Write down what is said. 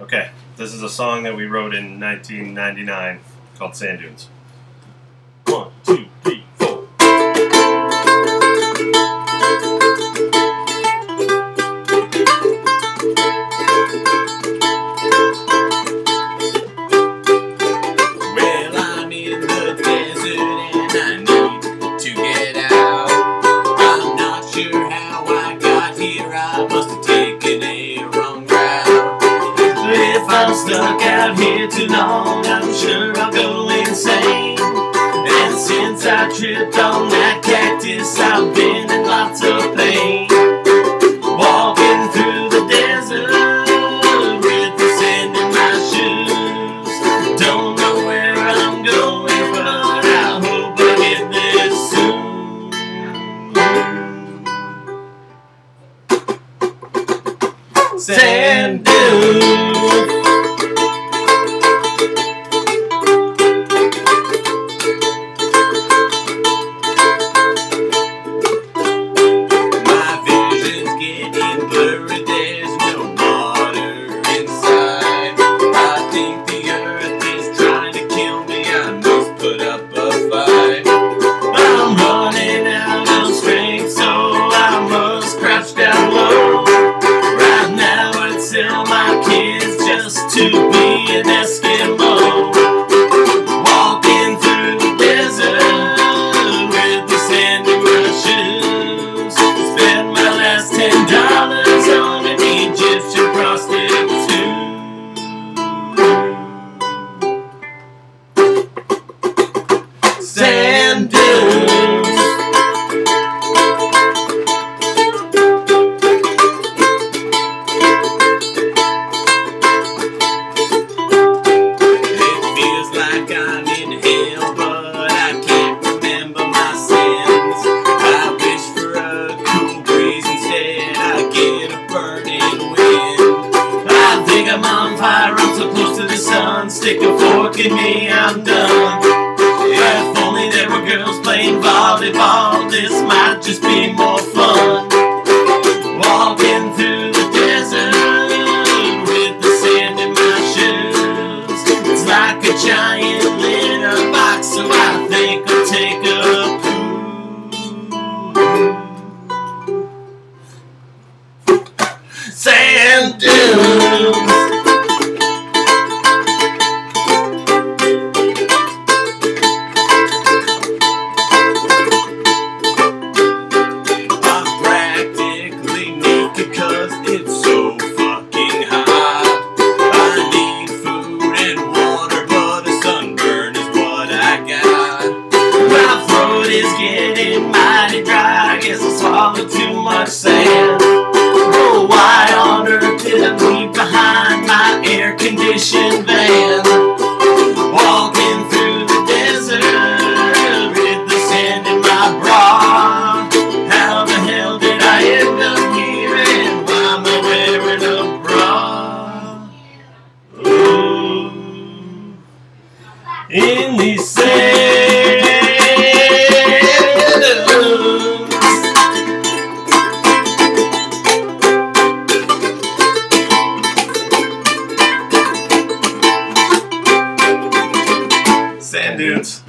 Okay, this is a song that we wrote in 1999 called Sand Dunes. One, two, here too long, I'm sure I'll go insane. And since I tripped on that cactus, I've been in lots of pain. Walking through the desert with the sand in my shoes. Don't know where I'm going, but I hope I get there soon. Sand dunes. Ten dollars on an Egyptian prostitute. Sand to. Stick a fork in me, I'm done. If only there were girls playing volleyball, this might just be more fun. Walking through the desert with the sand in my shoes. It's like a giant litter box, so I think I'll take a poo. Sand dunes. me dry. I guess I swallowed too much sand. Oh, why on earth did I leave behind my air conditioned van? Walking through the desert with the sand in my bra. How the hell did I end up here and why am I wearing a bra? Ooh, In these And dudes.